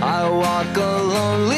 I walk a lonely